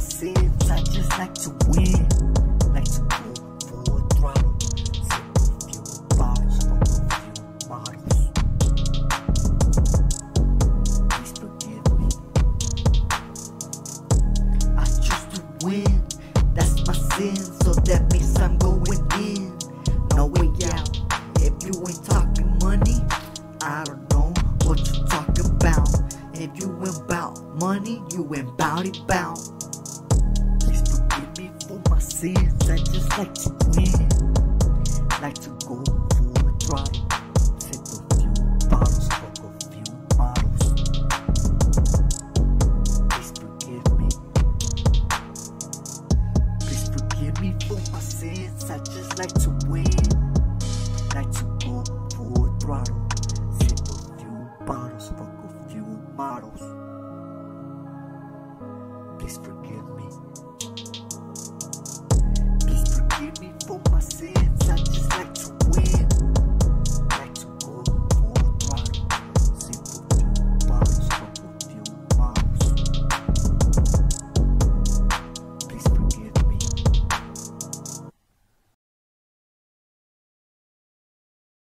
sins, I just like to win. Like to go for a throttle. Sip a few bars, smoke a few models. Please forgive me. I choose to win. That's my sin, so that means I'm going in. No way out. If you ain't talking money, I don't know what you talking about. If you ain't about money, you ain't bout it bout. I just like to win, like to go for a drive. Sip a few bottles, fuck a few models. Please forgive me. Please forgive me for my sins. I just like to win, like to go for a throttle. Sip a few bottles, fuck a few models. Please forgive me.